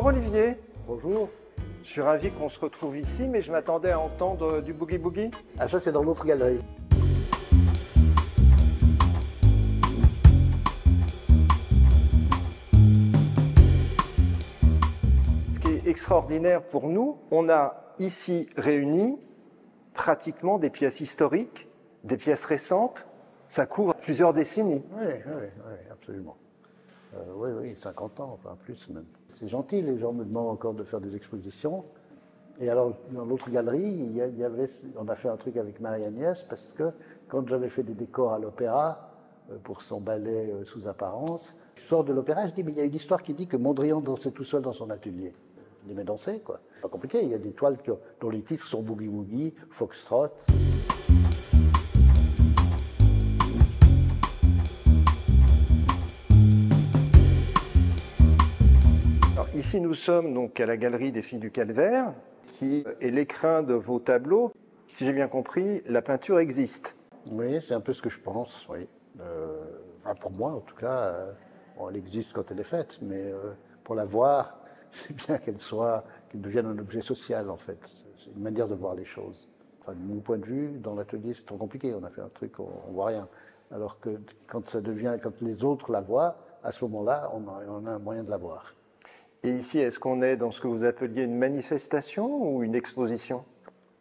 Bonjour Olivier. Bonjour. Je suis ravi qu'on se retrouve ici, mais je m'attendais à entendre du boogie boogie. Ah ça c'est dans l'autre galerie. Ce qui est extraordinaire pour nous, on a ici réuni pratiquement des pièces historiques, des pièces récentes. Ça couvre plusieurs décennies. Oui, oui, oui, absolument. Euh, oui, oui, 50 ans, enfin plus même. C'est gentil, les gens me demandent encore de faire des expositions. Et alors, dans l'autre galerie, on a fait un truc avec Marie-Agnès parce que quand j'avais fait des décors à l'opéra euh, pour son ballet euh, sous apparence, je sors de l'opéra, je dis, mais il y a une histoire qui dit que Mondrian dansait tout seul dans son atelier. Il aimait danser, quoi. Pas compliqué, il y a des toiles dont les titres sont Boogie Woogie, Foxtrot. Ici, nous sommes donc à la galerie des Filles du Calvaire, qui est l'écrin de vos tableaux. Si j'ai bien compris, la peinture existe. Oui, c'est un peu ce que je pense, oui. Euh, pour moi, en tout cas, euh, elle existe quand elle est faite, mais euh, pour la voir, c'est bien qu'elle soit, qu'elle devienne un objet social, en fait. C'est une manière de voir les choses. Enfin, de mon point de vue, dans l'atelier, c'est trop compliqué. On a fait un truc, on, on voit rien. Alors que quand ça devient, quand les autres la voient, à ce moment-là, on on a un moyen de la voir. Et ici, est-ce qu'on est dans ce que vous appeliez une manifestation ou une exposition?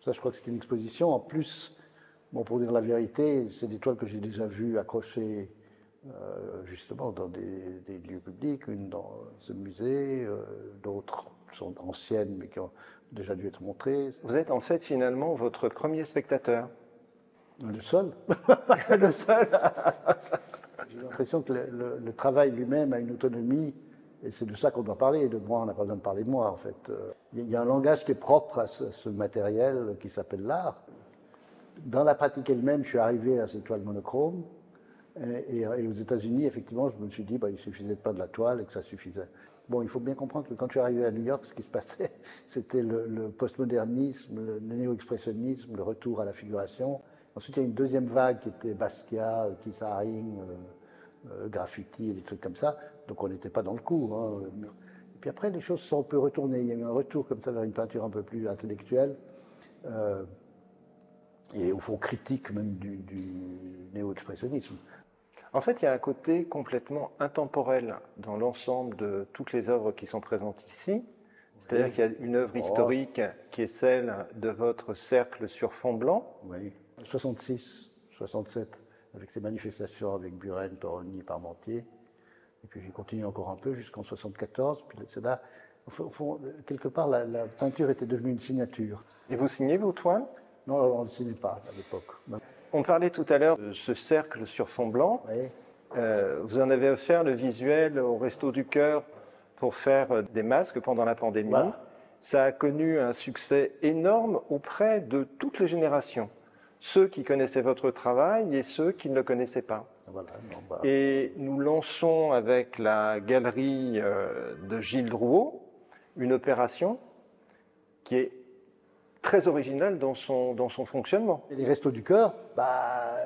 Ça, je crois que c'est une exposition. En plus, bon, pour dire la vérité, c'est des toiles que j'ai déjà vues accrochées euh, justement dans des, des, lieux publics, une dans ce musée, euh, d'autres sont anciennes mais qui ont déjà dû être montrées. Vous êtes en fait finalement votre premier spectateur Le seul. le seul J'ai l'impression que le, le, le travail lui-même a une autonomie et c'est de ça qu'on doit parler. De moi, on n'a pas besoin de parler de moi, en fait. Il y a un langage qui est propre à ce, matériel qui s'appelle l'art. Dans la pratique elle-même, je suis arrivé à ces toiles monochromes. Et, aux États-Unis, effectivement, je me suis dit, bah, il suffisait pas de la toile et que ça suffisait. Bon, il faut bien comprendre que quand je suis arrivé à New York, ce qui se passait, c'était le, postmodernisme, le, néo-expressionnisme, le retour à la figuration. Ensuite, il y a une deuxième vague qui était Basquiat, euh, euh, graffiti et des trucs comme ça. Donc on n'était pas dans le coup. Hein. Et puis après, les choses sont un peu retournées. Il y a eu un retour comme ça vers une peinture un peu plus intellectuelle. Euh, et au fond critique même du, du néo-expressionnisme. En fait, il y a un côté complètement intemporel dans l'ensemble de toutes les œuvres qui sont présentes ici. C'est-à-dire oui. qu'il y a une œuvre oh. historique qui est celle de votre cercle sur fond blanc. Oui, 66, 67 avec ces manifestations avec Buren, Toroni, Parmentier. Et puis j'ai continué encore un peu jusqu'en 74. Puis là, au fond, quelque part, la, la, peinture était devenue une signature. Et vous signez vos toiles Non, on ne signait pas à l'époque. On parlait tout à l'heure de ce cercle sur fond blanc. Oui. Euh, vous en avez offert le visuel au Resto du Cœur pour faire des masques pendant la pandémie. Voilà. Ça a connu un succès énorme auprès de toutes les générations ceux qui connaissaient votre travail et ceux qui ne le connaissaient pas. Voilà, bah... Et nous lançons avec la galerie euh, de Gilles Drouot une opération qui est très originale dans son, dans son fonctionnement. Et les restos du cœur, bah,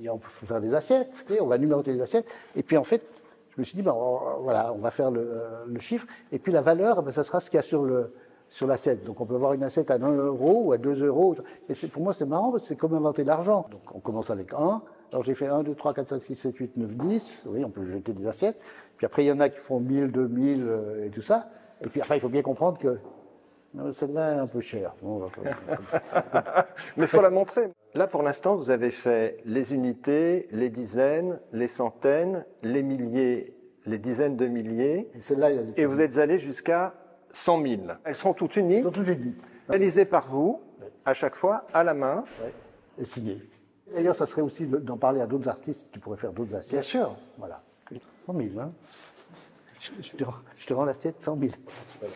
il faut faire des assiettes, on va numéroter les assiettes, et puis en fait, je me suis dit, bah, on, voilà, on va faire le, le, chiffre, et puis la valeur, bah, ça sera ce qu'il y a sur le, sur l'assiette. Donc on peut avoir une assiette à 1 euro ou à 2 euros. Et pour moi, c'est marrant parce que c'est comme inventer l'argent. Donc on commence avec 1. Alors j'ai fait 1, 2, 3, 4, 5, 6, 7, 8, 9, 10. Oui, on peut jeter des assiettes. Puis après, il y en a qui font 1000, 2000 euh, et tout ça. Et puis enfin, il faut bien comprendre que celle-là est un peu chère. Bon, Mais il faut la montrer. Là, pour l'instant, vous avez fait les unités, les dizaines, les centaines, les milliers, les dizaines de milliers. Et, et vous êtes allé jusqu'à 100 000. Elles sont toutes unies. Sont toutes unies. Réalisées par vous, à chaque fois, à la main. Et signées. D'ailleurs, ça serait aussi d'en parler à d'autres artistes. Tu pourrais faire d'autres assiettes. Bien sûr. Voilà. 100 000, hein. Je te rends, je te rends l'assiette 100 000. Voilà.